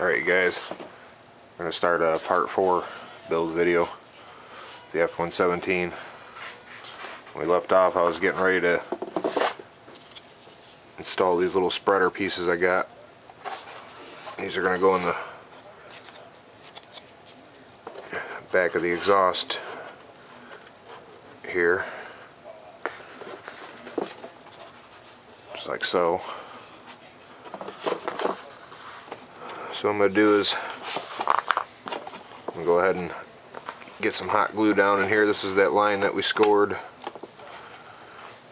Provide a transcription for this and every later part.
Alright guys, I'm going to start a part 4 build video. The F-117. When we left off I was getting ready to install these little spreader pieces I got. These are to go in the back of the exhaust here. Just like so. So what I'm going to do is I'm go ahead and get some hot glue down in here. This is that line that we scored.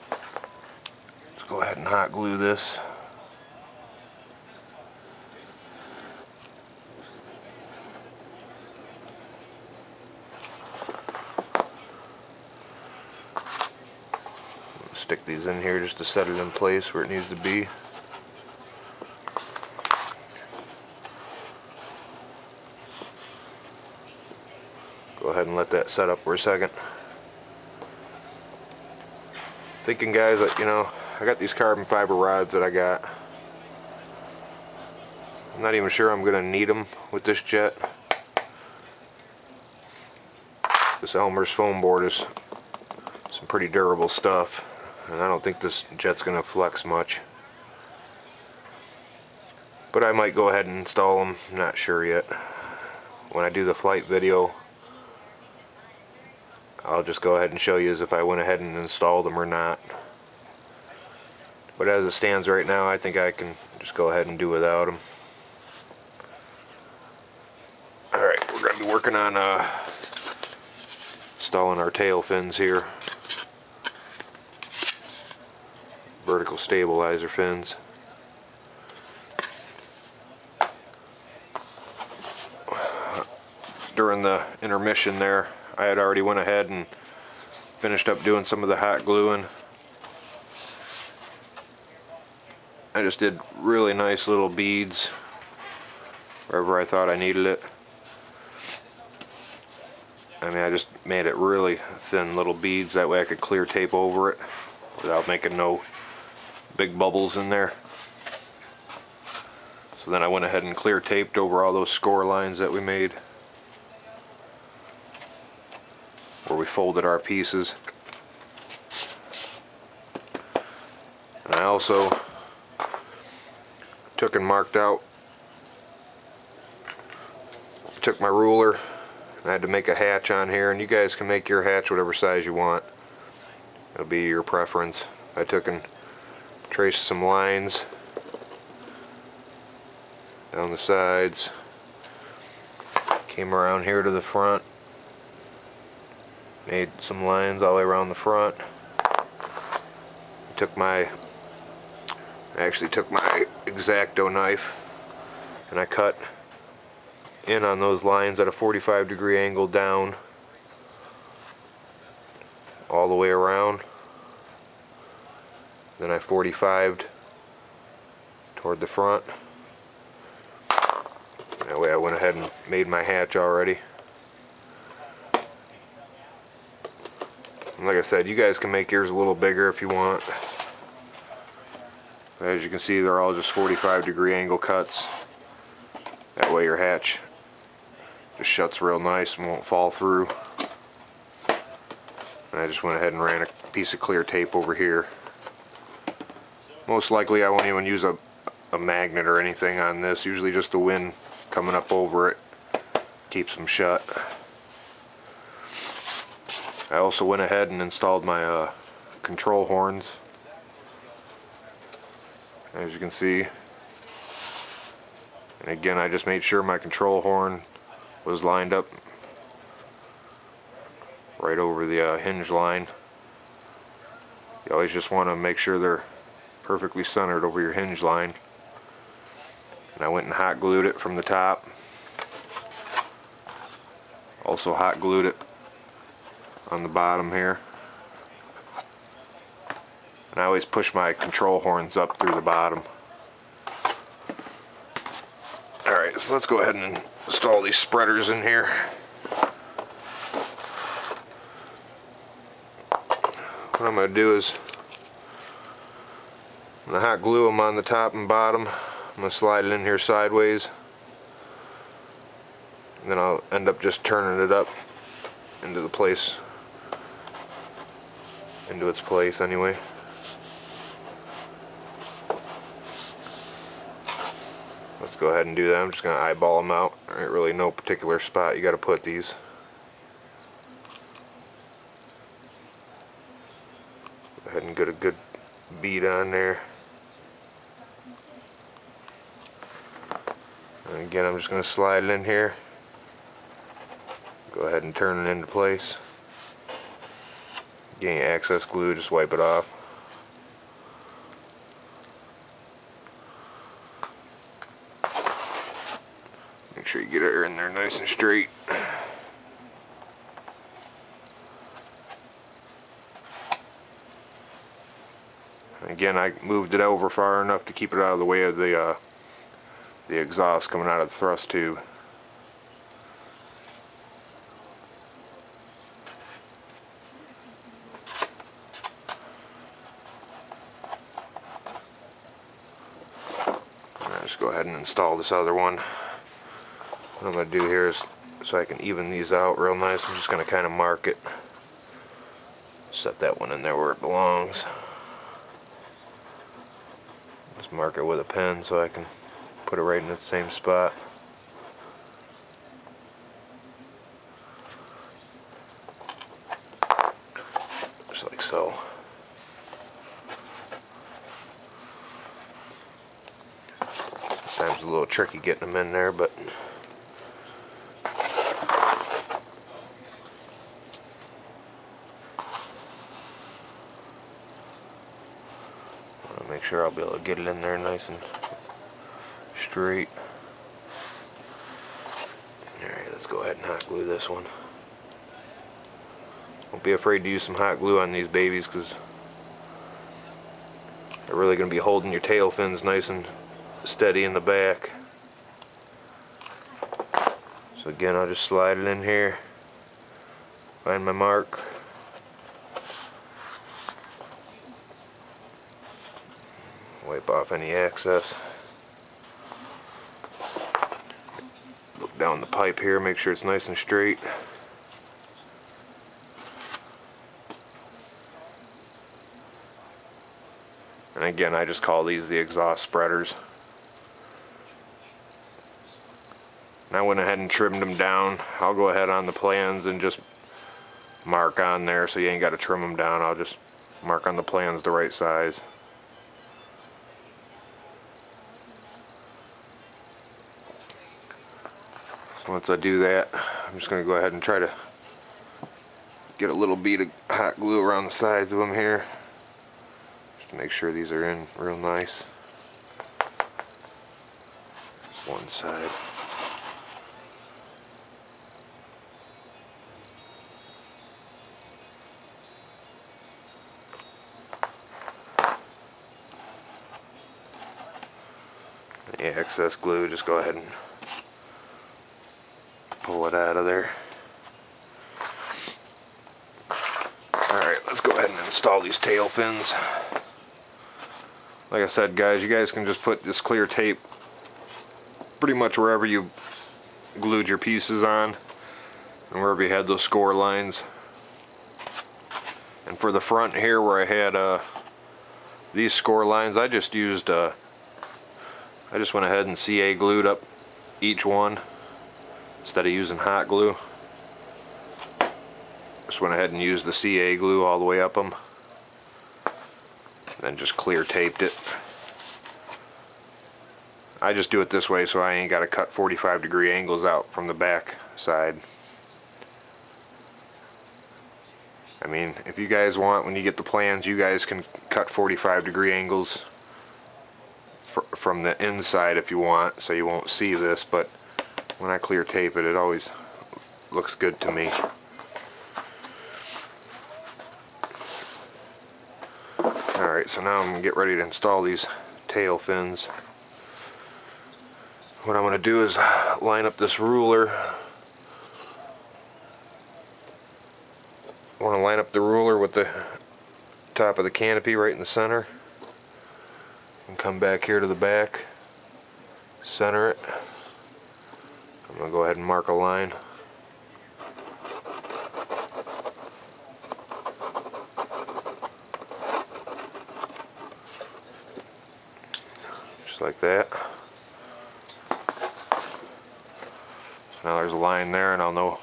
Let's go ahead and hot glue this. Stick these in here just to set it in place where it needs to be. Go ahead and let that set up for a second. Thinking guys that, you know, I got these carbon fiber rods that I got. I'm not even sure I'm going to need them with this jet. This Elmer's foam board is some pretty durable stuff. And I don't think this jet's going to flex much. But I might go ahead and install them. Not sure yet. When I do the flight video, I'll just go ahead and show you as if I went ahead and installed them or not. But as it stands right now, I think I can just go ahead and do without them. Alright, we're going to be working on uh, installing our tail fins here. Vertical stabilizer fins. During the intermission there, I had already went ahead and finished up doing some of the hot gluing. I just did really nice little beads wherever I thought I needed it. I mean I just made it really thin little beads that way I could clear tape over it without making no big bubbles in there. So then I went ahead and clear taped over all those score lines that we made. Where we folded our pieces. And I also took and marked out, took my ruler, I had to make a hatch on here, and you guys can make your hatch whatever size you want. It'll be your preference. I took and traced some lines down the sides, came around here to the front, made some lines all the way around the front. Took my I actually took my X-Acto knife and I cut in on those lines at a 45 degree angle down all the way around. Then I 45'd toward the front. That way I went ahead and made my hatch already like I said, you guys can make yours a little bigger if you want. But As you can see, they're all just 45 degree angle cuts. That way your hatch just shuts real nice and won't fall through. And I just went ahead and ran a piece of clear tape over here. Most likely I won't even use a, a magnet or anything on this. Usually just the wind coming up over it keeps them shut. I also went ahead and installed my uh, control horns. As you can see. And again I just made sure my control horn was lined up right over the uh, hinge line. You always just want to make sure they're perfectly centered over your hinge line. And I went and hot glued it from the top. Also hot glued it on the bottom here. And I always push my control horns up through the bottom. Alright, so let's go ahead and install these spreaders in here. What I'm going to do is I'm going to hot glue them on the top and bottom. I'm going to slide it in here sideways. And then I'll end up just turning it up into the place, into its place anyway. Let's go ahead and do that. I'm just going to eyeball them out. There ain't really no particular spot you got to put these. Go ahead and get a good bead on there. And again, I'm just going to slide it in here. Go ahead and turn it into place. Getting access glue, just wipe it off. Make sure you get it in there nice and straight. Again, I moved it over far enough to keep it out of the way of the uh, the exhaust coming out of the thrust tube. I'll just go ahead and install this other one. What I'm going to do here is, so I can even these out real nice, I'm just going to kind of mark it. Set that one in there where it belongs. Just mark it with a pen so I can put it right in the same spot. Just like so. Sometimes a little tricky getting them in there, but make sure I'll be able to get it in there nice and straight. Alright, let's go ahead and hot glue this one. Don't be afraid to use some hot glue on these babies because they're really going to be holding your tail fins nice and steady in the back. So again, I'll just slide it in here, find my mark. Wipe off any excess. Look down the pipe here, make sure it's nice and straight. And again, I just call these the exhaust spreaders. And trimmed them down. I'll go ahead on the plans and just mark on there so you ain't got to trim them down. I'll just mark on the plans the right size. So once I do that, I'm just going to go ahead and try to get a little bead of hot glue around the sides of them here. Just to make sure these are in real nice. One side. Any excess glue, just go ahead and pull it out of there. Alright, let's go ahead and install these tail fins. Like I said, guys, you guys can just put this clear tape pretty much wherever you glued your pieces on and wherever you had those score lines. And for the front here where I had uh, these score lines, I just used, uh, I just went ahead and CA glued up each one instead of using hot glue. Just went ahead and used the CA glue all the way up them. Then just clear taped it. I just do it this way so I ain't got to cut 45 degree angles out from the back side. I mean, if you guys want, when you get the plans, you guys can cut 45 degree angles from the inside if you want, so you won't see this, but when I clear tape it, it always looks good to me. Alright, so now I'm going to get ready to install these tail fins. What I'm going to do is line up this ruler. I want to line up the ruler with the top of the canopy right in the center. And come back here to the back, center it. I'm gonna go ahead and mark a line. Just like that. So now there's a line there and I'll know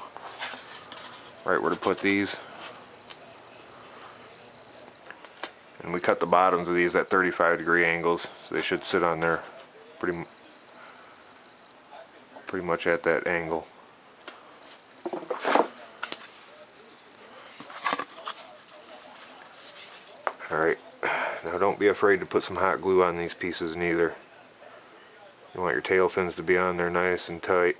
right where to put these. And we cut the bottoms of these at 35 degree angles, so they should sit on there pretty pretty much at that angle. Alright, now don't be afraid to put some hot glue on these pieces neither. You want your tail fins to be on there nice and tight.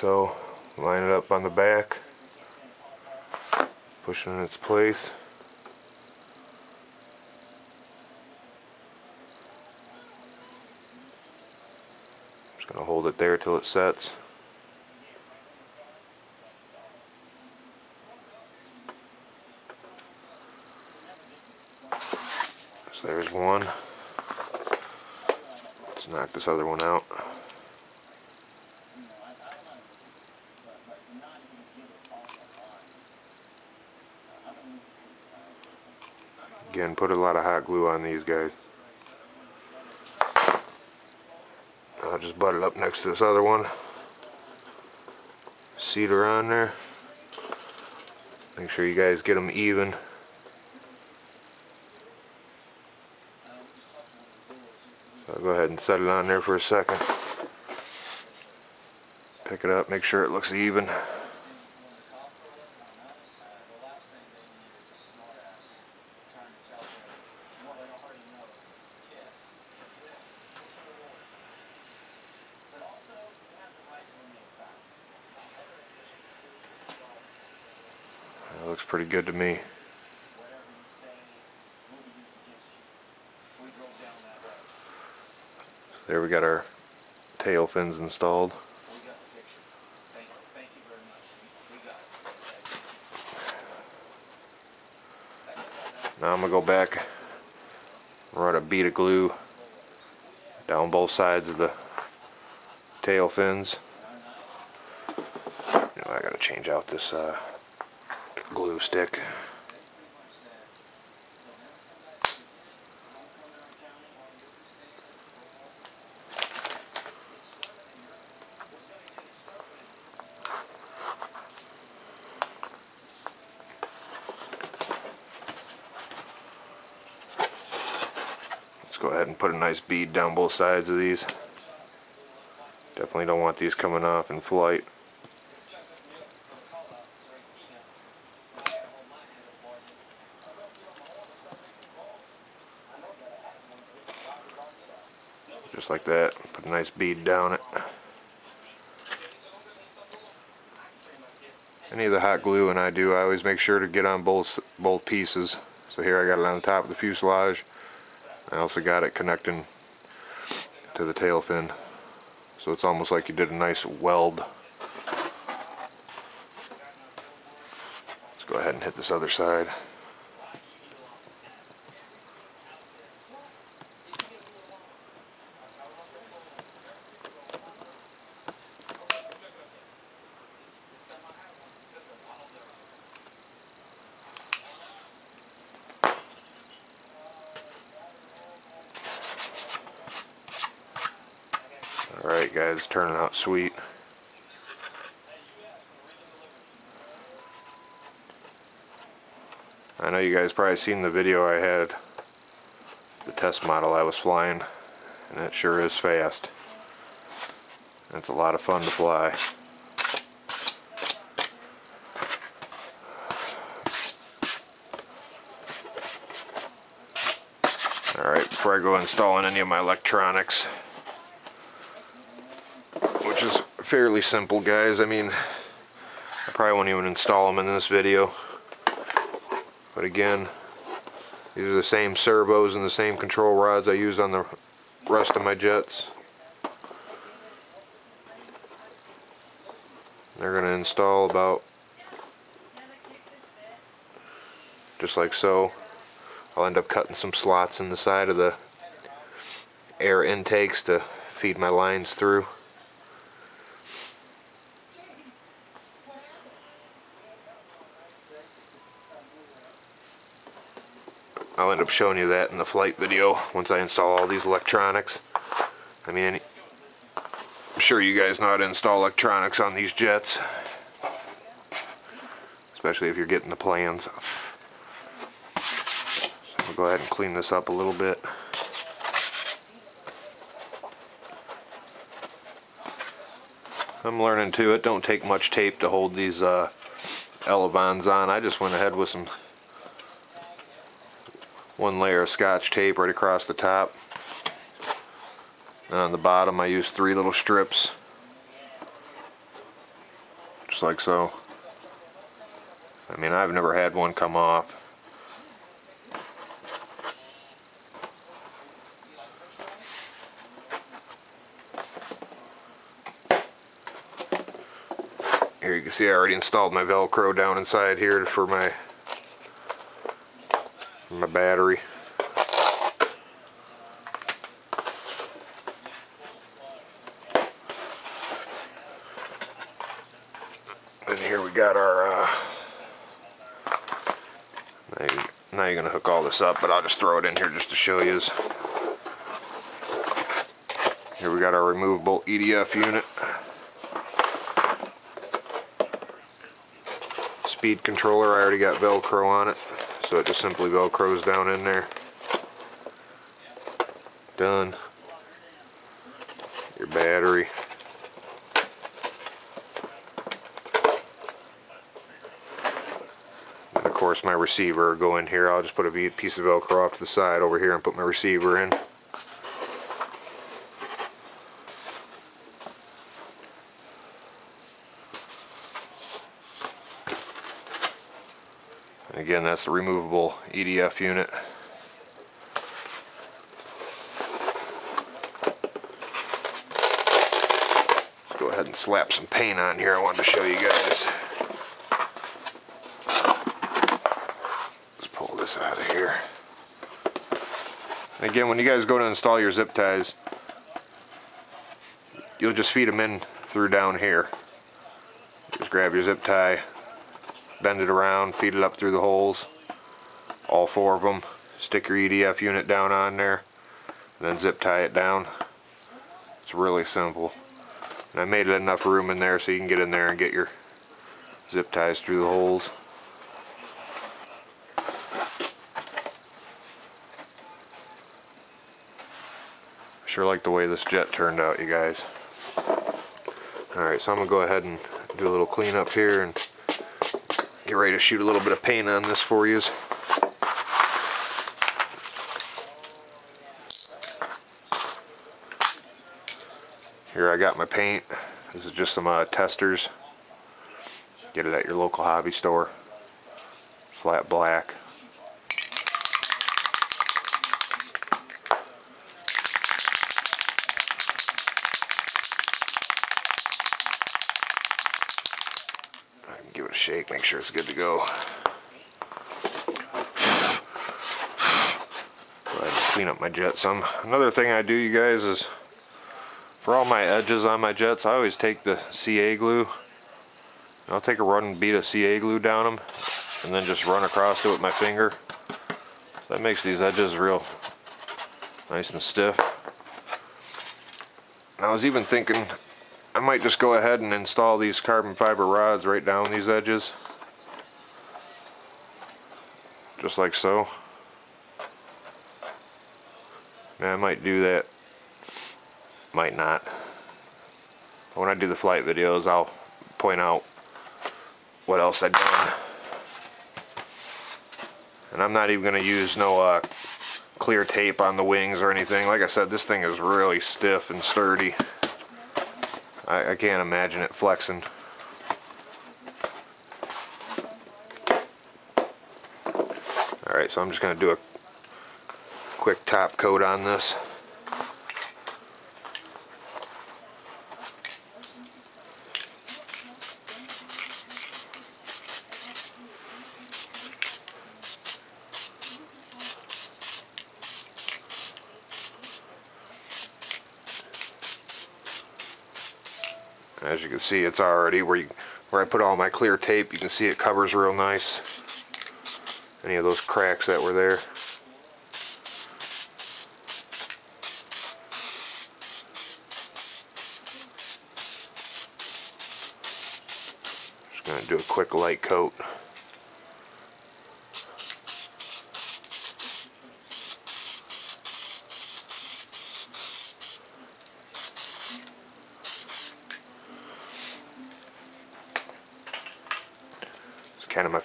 So. Line it up on the back. Push it in its place. Just gonna hold it there till it sets. So there's one. Let's knock this other one out. Again, put a lot of hot glue on these guys. I'll just butt it up next to this other one. Cedar on there. Make sure you guys get them even. I'll go ahead and set it on there for a second. Pick it up, make sure it looks even. Looks pretty good to me. There we got our tail fins installed. Now I'm gonna go back, run a bead of glue down both sides of the tail fins. You know, I gotta change out this uh, glue stick. Let's go ahead and put a nice bead down both sides of these. Definitely don't want these coming off in flight. Just like that. Put a nice bead down it. Any of the hot glue and I do, I always make sure to get on both both pieces. So here I got it on the top of the fuselage. I also got it connecting to the tail fin. So it's almost like you did a nice weld. Let's go ahead and hit this other side. Alright guys, turning sweet. I know you guys probably seen the video I had, the test model I was flying, and it sure is fast. It's a lot of fun to fly. Alright, before I go installing any of my electronics, which is fairly simple guys, I mean, I probably won't even install them in this video. But again, these are the same servos and the same control rods I use on the rest of my jets. They're going to install about just like so. I'll end up cutting some slots in the side of the air intakes to feed my lines through. End up showing you that in the flight video once I install all these electronics. I mean, any, I'm sure you guys know how to install electronics on these jets. Especially if you're getting the plans. I'll go ahead and clean this up a little bit. I'm learning too, it don't take much tape to hold these uh, Elevons on. I just went ahead with some one layer of scotch tape right across the top. And on the bottom I use three little strips. Just like so. I mean I've never had one come off. Here you can see I already installed my Velcro down inside here for my my battery. And here we got our, uh, now, you, now you're to hook all this up, but I'll just throw it in here just to show you. Here we got our removable EDF unit. Speed controller, I already got Velcro on it so it just simply velcros down in there. Done. Your battery. And of course my receiver. Go in here. I'll just put a piece of velcro off to the side over here and put my receiver in Again, that's the removable EDF unit. Let's go ahead and slap some paint on here. I wanted to show you guys. Let's pull this out of here. And again, when you guys go to install your zip ties, you'll just feed them in through down here. Just grab your zip tie, bend it around, feed it up through the holes, all four of them, stick your EDF unit down on there, and then zip tie it down. It's really simple. And I made it enough room in there so you can get in there and get your zip ties through the holes. Sure like the way this jet turned out, you guys. Alright, so I'm to go ahead and do a little cleanup here and get ready to shoot a little bit of paint on this for you. Here I got my paint. This is just some uh, Testors. Get it at your local hobby store. Flat black. Shake, make sure it's good to go. And clean up my jet some. Um, another thing I do, you guys, is for all my edges on my jets, I always take the CA glue. I'll take a run bead of CA glue down them and then just run across it with my finger. That makes these edges real nice and stiff. And I was even thinking I might just go ahead and install these carbon fiber rods right down these edges. Just like so. I might do that. Might not. When I do the flight videos, I'll point out what else I've done. And I'm not even going to use no uh, clear tape on the wings or anything. Like I said, this thing is really stiff and sturdy. I, I can't imagine it flexing. Alright, so I'm just going to do a quick top coat on this. As you can see, it's already where you, where I put all my clear tape. You can see it covers real nice. Any of those cracks that were there. Just gonna do a quick light coat.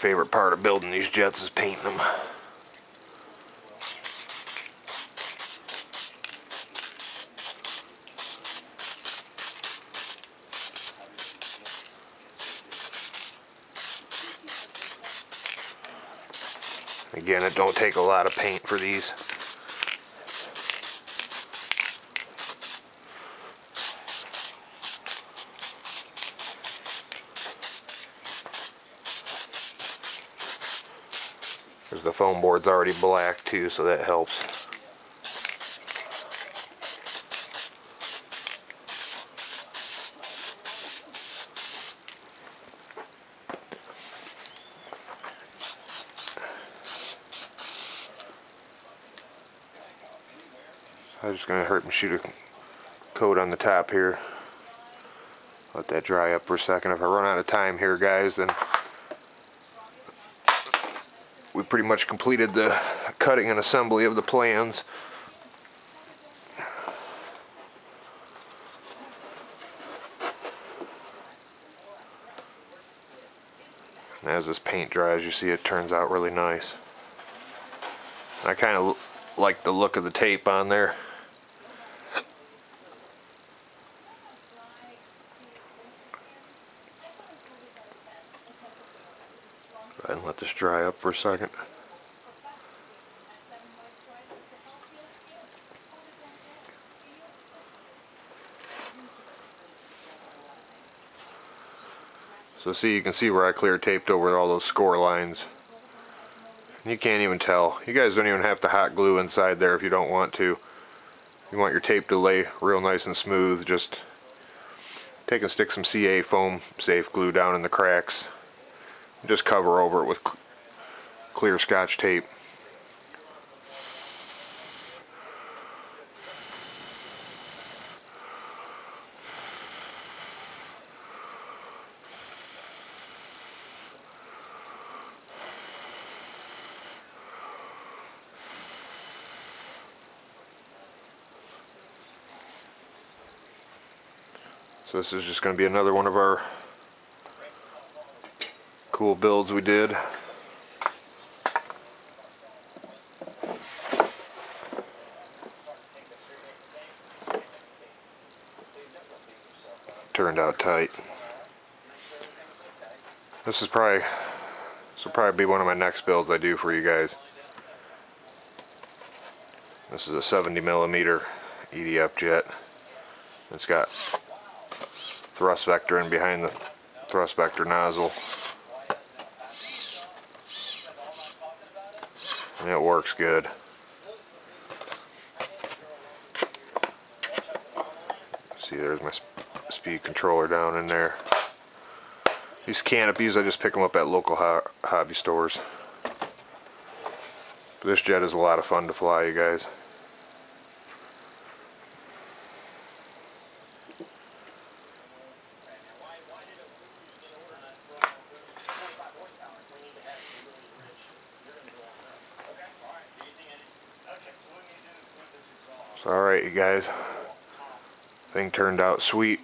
Favorite part of building these jets is painting them. Again, it don't take a lot of paint for these. Because the foam board's already black too, so that helps. I'm just gonna hurt and shoot a coat on the top here. Let that dry up for a second. If I run out of time here, guys, then we pretty much completed the cutting and assembly of the plans. And as this paint dries, you see it turns out really nice. I kind of like the look of the tape on there. Go ahead and let this dry up for a second. So see, you can see where I clear taped over all those score lines. You can't even tell. You guys don't even have to hot glue inside there if you don't want to. You want your tape to lay real nice and smooth, just take and stick some CA foam safe glue down in the cracks. Just cover over it with clear scotch tape. So this is just going to be another one of our cool builds we did. Turned out tight. This is probably this will probably be one of my next builds I do for you guys. This is a 70 millimeter EDF jet. It's got thrust vector in behind the thrust vector nozzle. It works good. See, there's my speed controller down in there. These canopies, I just pick them up at local ho hobby stores. But this jet is a lot of fun to fly, you guys. So, alright you guys. Thing turned out sweet.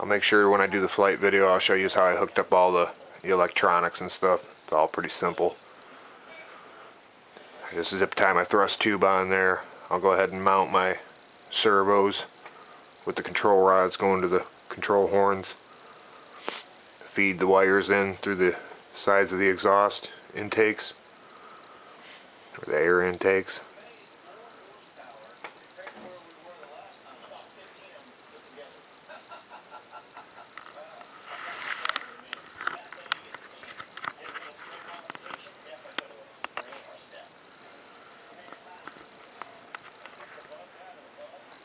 I'll make sure when I do the flight video I'll show you how I hooked up all the, electronics and stuff. It's all pretty simple. I just zip tie my thrust tube on there. I'll go ahead and mount my servos with the control rods going to the control horns feed the wires in through the sides of the exhaust intakes or the air intakes.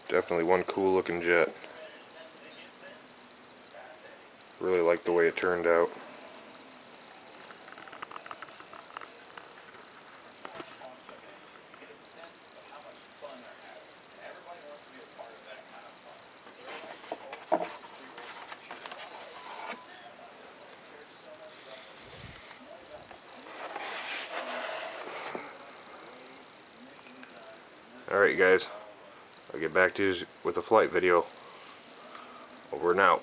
Definitely one cool looking jet. Like the way it turned out. Alright guys, I'll get back to you with a flight video. Over and out.